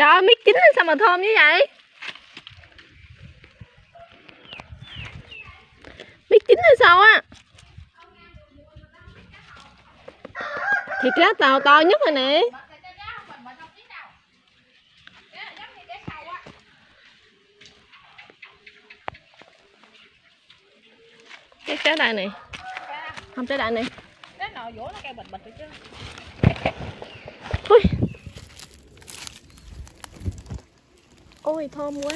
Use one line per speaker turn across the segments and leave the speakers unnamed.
Trời ơi, mít chín sao mà thơm như vậy? Mít chín hay sao á? Thịt lá tàu to nhất rồi nè. Cái trái đây này. Không trái đây này.
cái nồi vỗ nó kêu bịch bịch rồi chứ
Ui. Ôi thơm quá.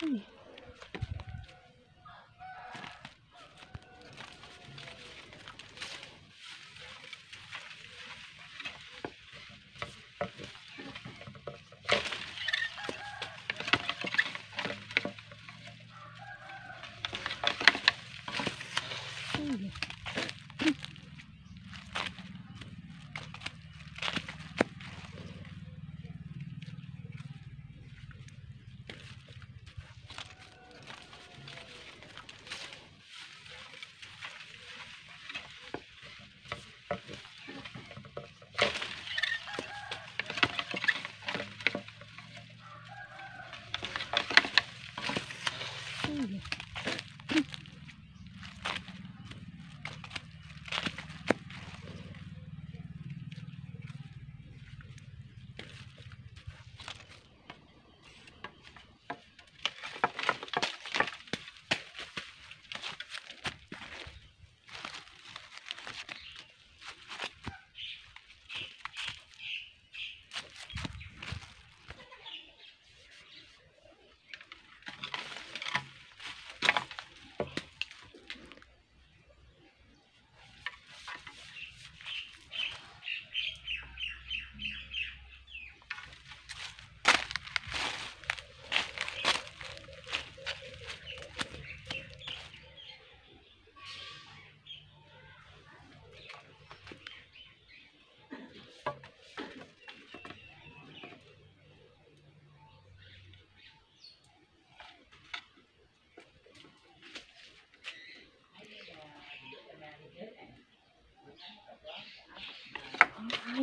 Hi.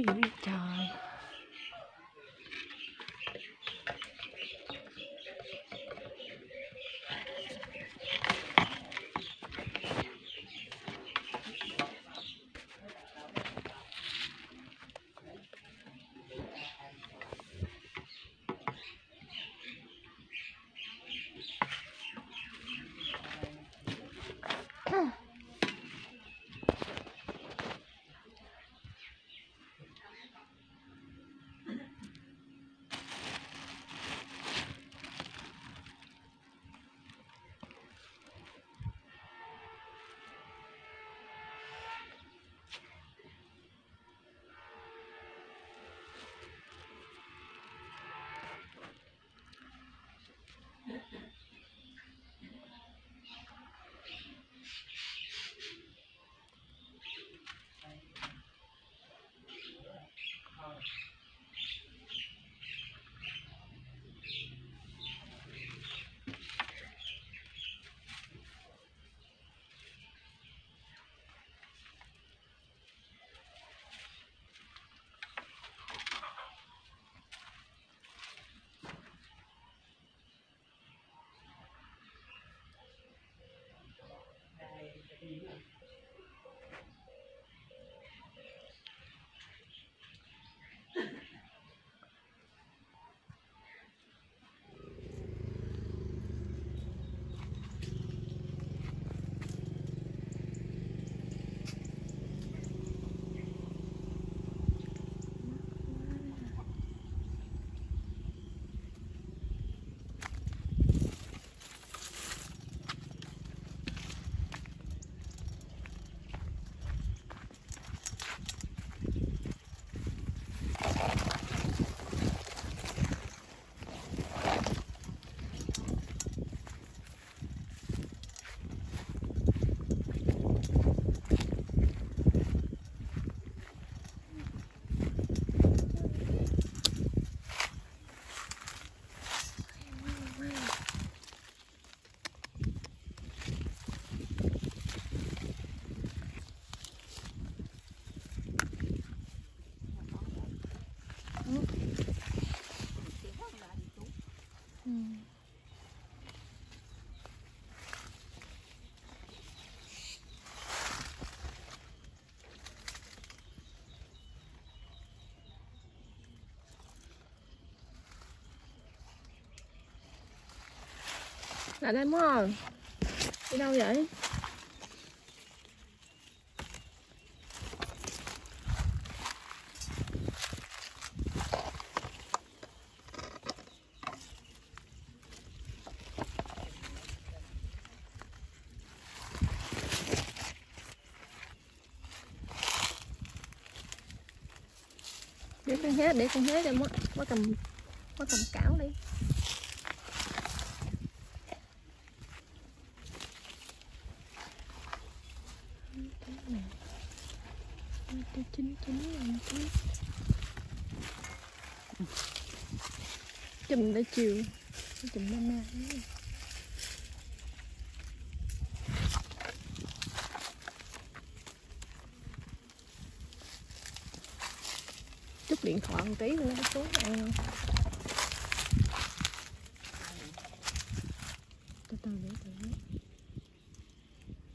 Vậy trời lại đây mất rồi đi đâu vậy? Để con hé để con hé cho mất mất cầm mất cầm cảo đi chín chín rồi chứ chùm đã chiều chùm năm nay chút điện thoại một tí nữa số ăn không từ từ để từ từ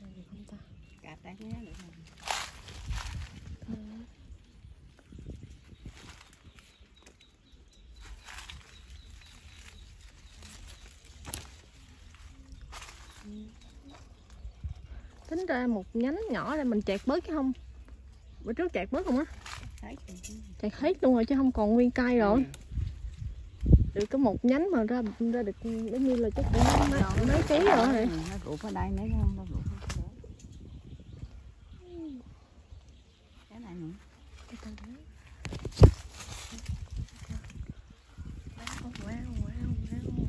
Đây được không ta
Cạp tay nhé được rồi.
Ừ. tính ra một nhánh nhỏ này mình chẹt bớt chứ không. Bữa trước chẹt bớt không á? Chẹt hết luôn rồi chứ không còn nguyên cây rồi. Được có một nhánh mà ra ra được giống như là chắc cũng mấy, mấy ký rồi. Này
Ừ, nó rụt ở đây mấy con nó rụt ở đây. cái này nữa
Wow, wow, wow.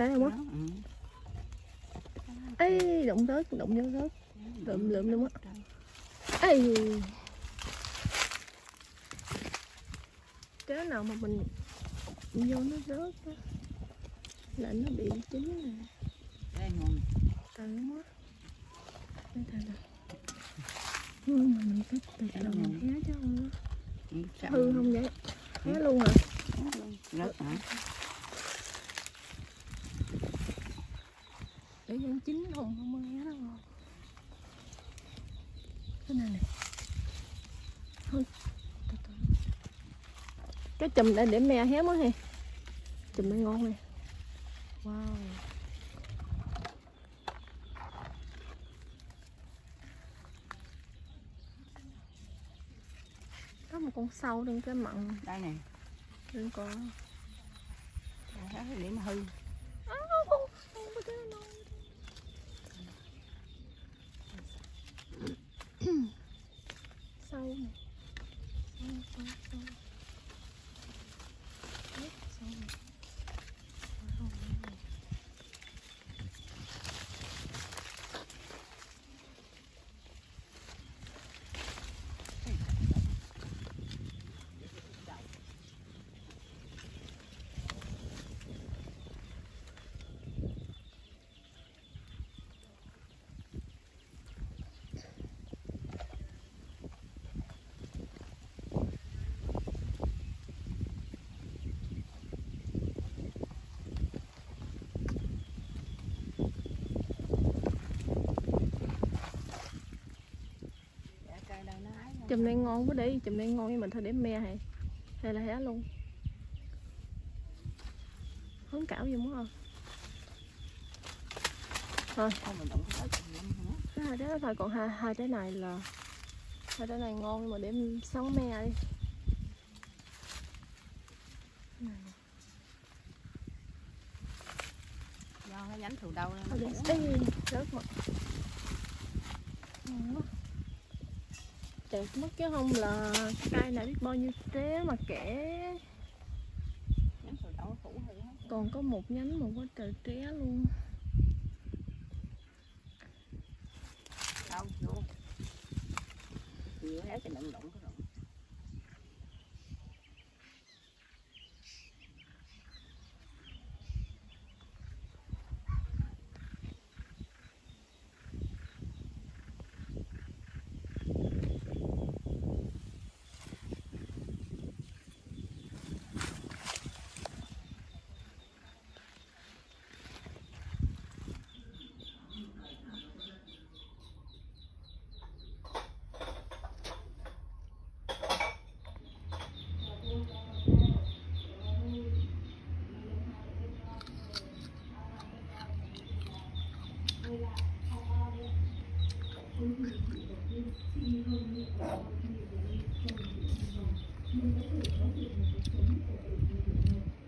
Đấy không á? Ê, động rớt, động vô rớt Lượm lượm luôn á. Ê. Cái nào mà mình vô nó rớt á. Là nó bị chín nè.
Đây ngon
Từ quá. Từ từ từ Ừ, mà mình phải từ từ mình hé chứ không hư không vậy? Hé luôn hả?
rớt hả
để nhân chín không không hé đâu rồi cái này này thôi cái chùm đây để me hé mới hay chùm này ngon này wow. Có một con sâu đừng cái mặn.
Đây nè.
Đừng có.
Để mà hư.
À, không, không, không có cái nào. Sâu này. Sâu, sâu, sâu. Rất sâu này. Wow, wow.
Dạ, cây đây nó ái
Chùm này ngon quá đi, chùm này ngon nhưng mình thôi để me hay hay là hé luôn. Hứng cảo gì muốn không? Thôi, cái hai đó thôi còn hai hai cái này là hai cái này ngon nhưng mà để sống me đi. Cái
do nó nhánh từ đâu
Thôi
nó
rớt mà. Ngon quá. Chẹt mất chứ không là cây này biết bao nhiêu tré mà kẻ còn có một nhánh mà có trời tré luôn.
Đâu vô nhiều hết cái động động cái Thank you.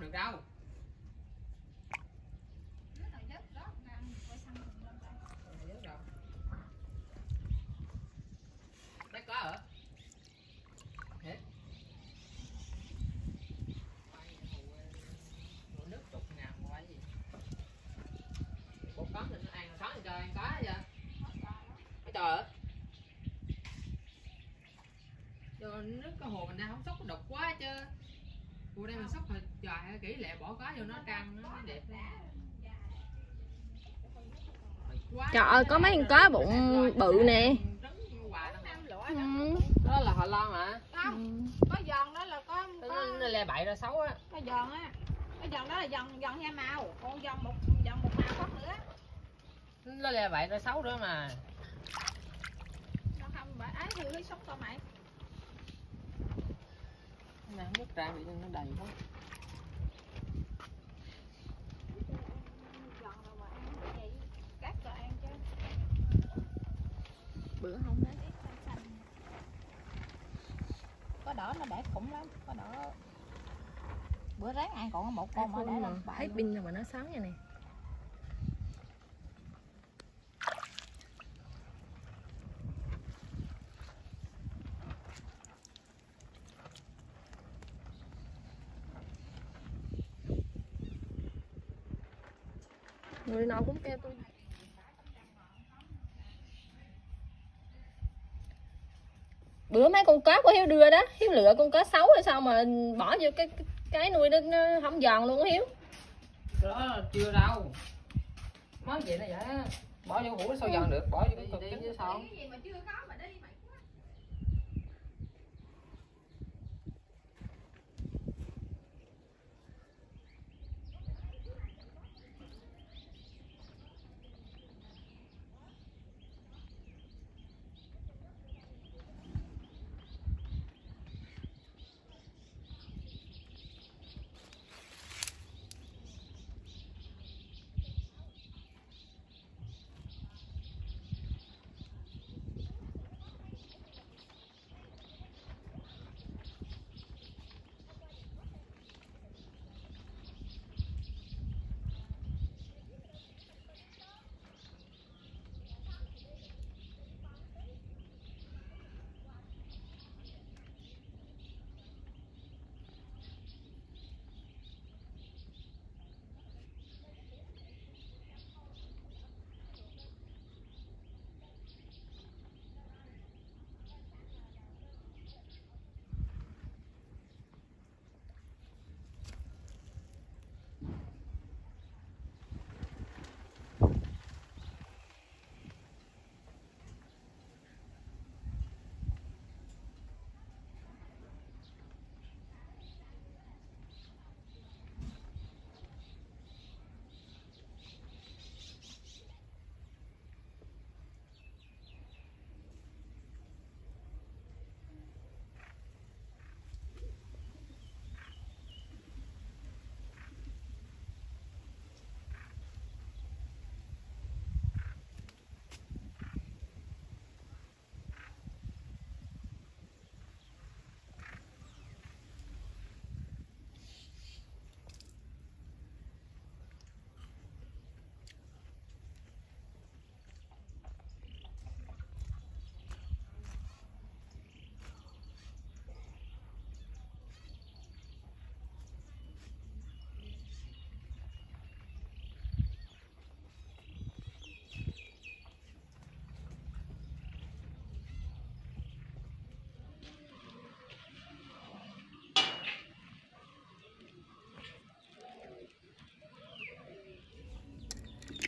Không được đâu Đấy có hả? Thế. Nước trục nào mà gì? Bột cấm thì nó ăn sáng thì trời ăn có vậy. Cái trời ơi. Nước cái hồ mình đang không sốc, độc quá chứ. Hồ đây mình sốc rồi trời ơi, kỹ lệ bỏ cá vô nó trăng nó đẹp. Quá
Trời ơi, có mấy con cá bụng bự nè. Ừ.
đó là họ lo mà
không có giòn đó là có
nó, nó le bậy ra xấu á.
Có giòn á. Cái giòn đó là giòn giòn hai màu. Còn giòn một giòn một màu khác nữa.
Nó le bậy ra xấu nữa mà.
Nó không phải ấy thì lấy sống tao mày.
Mà không biết ra bị nó đầy quá
giòn rồi mà ăn cái gì cắt cho ăn chứ
Bữa không đấy.
có đỏ nó để khủng lắm có đỏ bữa ráng ăn còn có một con mà để làm bậy
pin rồi mà nó sáng vậy nè. Người nào cũng kêu tôi bữa mấy con cá của hiếu đưa đó hiếu lựa con cá xấu hay sao mà bỏ vô cái cái, nuôi nó, nó không giòn luôn á hiếu.
Đó chưa đâu. Nói vậy nó vậy bỏ vô hũ sao giòn được? Bỏ vô cái cực chứ sao?
cái gì mà chưa có mà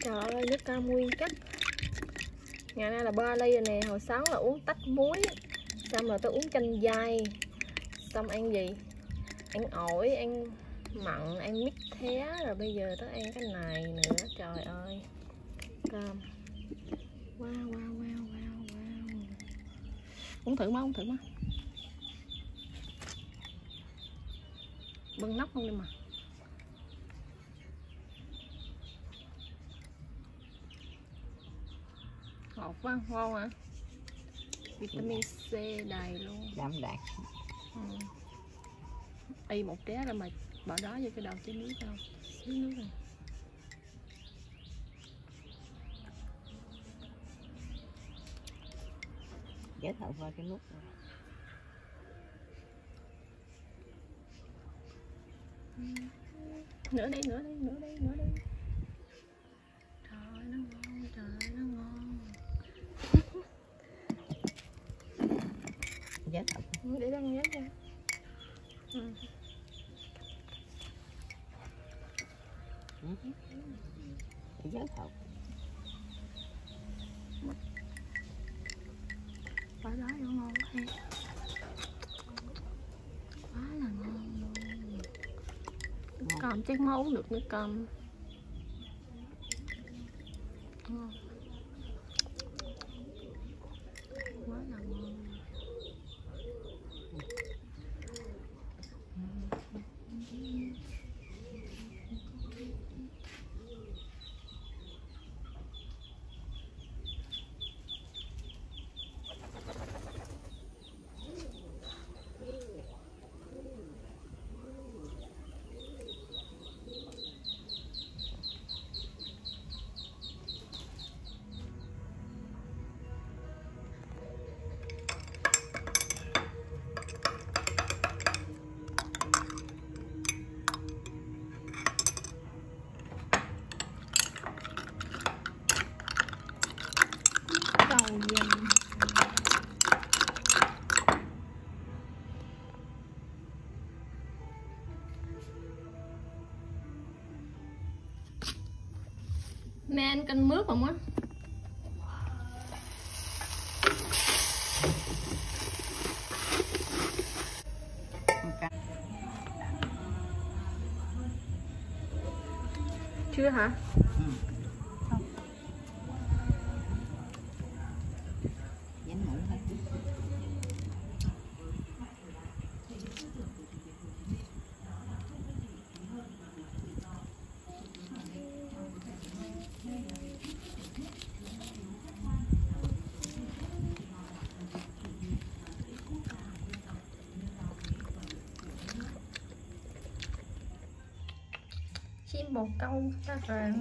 Trời ơi, nước cam nguyên chất. Ngày nay là ba ly rồi nè, hồi sáng là uống tách muối Xong rồi tôi uống chanh dây Xong ăn gì? Ăn ổi, ăn mặn, ăn mít thé Rồi bây giờ tới ăn cái này nữa, trời ơi cơm. Wow, wow, wow, wow, wow. Uống thử má, uống thử má. Bưng nóc không đi mà. Ngọt quá ngon hả vitamin C đầy luôn.
Đậm đạt
ừ. y một té ra mà bỏ đó vô cái đầu tí nước không? Xíu nước này
Dễ thở qua cái nút rồi.
nữa đi nữa đi nữa đi nữa đi trời nó ngon trời nó ngon Để đang nhớ ra ừ.
Dễ thở
bỏ đó vô ngon quá quá là ngon luôn. Cơm chắc mới uống được nước cơm mẹ canh mướp không á? Chưa hả? chim bồ câu ta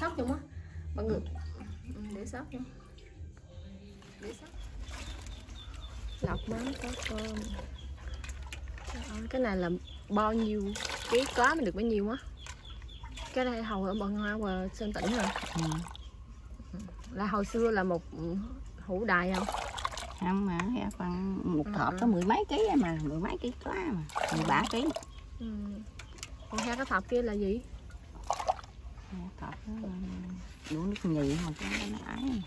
sóc trong á mọi người ừ, để sóc trong để sóc. Lọc mắm có cơm. Cái này là bao nhiêu ký cá mới được bấy nhiêu á. Cái này hầu ở bận hoa và sơn tỉnh rồi.
Ừ.
là hồi xưa là một hũ đài không?
Không mà heo con một
Ừ,
thọp
ừ.
có mười mấy ký mà mười mấy ký cá mà mười ba ký.
Ừ. còn hai cái thọp kia là gì
Nó đủ nước nhì mà cho nó ấy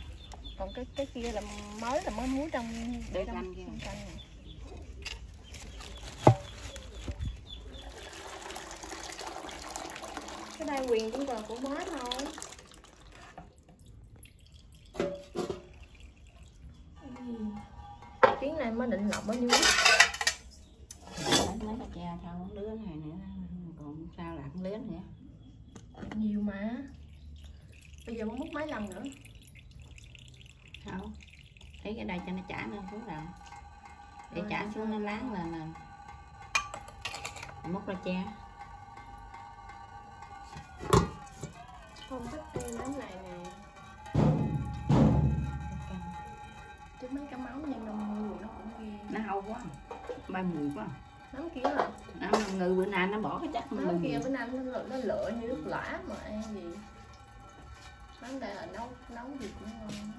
còn cái cái kia là mới là mới muối trong để trong
canh
này. cái đây quyền cũng còn của mới thôi. Chuyến này mới định lọc bao nhiêu
lấy cái tre sau lứa này nữa còn sao là con lứa nữa
nhiều mà bây giờ muốn múc mấy lần nữa.
Không thấy cái đây cho nó chả lên xuống rồi để
Rồi,
chả
sao?
xuống nó láng lên nè. Múc ra tre
không thích ăn món này nè. Chứ mấy cái máu nhân đông người nó cũng ghê.
Nó hâu quá. Bay mùi quá.
Mắm kia là
nó ngừ bữa nay nó bỏ cái chắc
mắm kia bữa nay nó, lợ- nó lựa như nước lã mà ăn gì mắm đây là nấu nấu gì cũng ngon.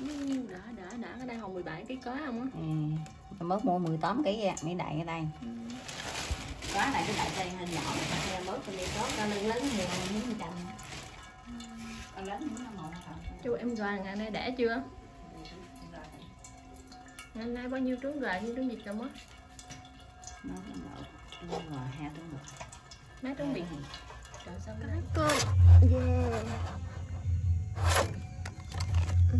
Ừ, đã đã đã cái đây hồi 17 cái có không á.
Ừ. mới mua 18 kg à, mấy đại cái đây.
Ừ.
quá lại cái đại đây hơi nhỏ cái bớt cái đi tốt ra lưng lớn nhiều miếng con lớn
chú em gà ngày nay đẻ chưa? Ngày nay bao nhiêu trứng gà nhiêu trứng vịt rồi mất
nó ngọt hai thứ một
mấy trứng vịt trời sao
Có cơm. Yeah ừ.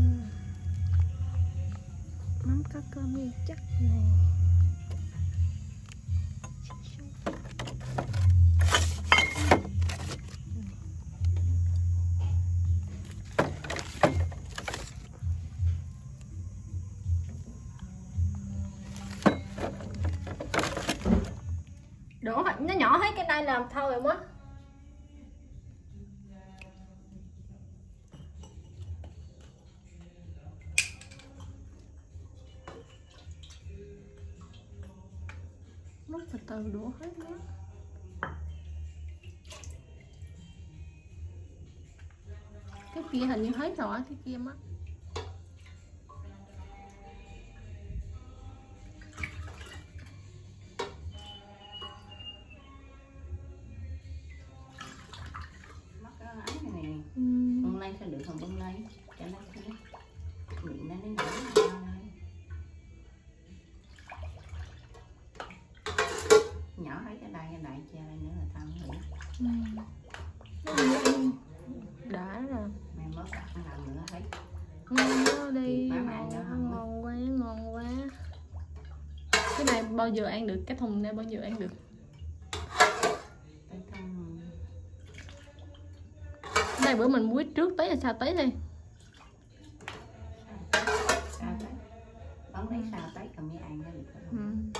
Mắm cá cơm chắc nè
đổ nó nhỏ hết cái đây làm thôi rồi mất. Mất từ từ đổ hết nữa cái kia hình như hết rồi cái kia mất. Bao giờ ăn được cái thùng này bao giờ ăn được?
Tới
này bữa mình muối trước tí là sao tí đi
sao tới bắn lấy sao tới cầm mới ăn nó được không.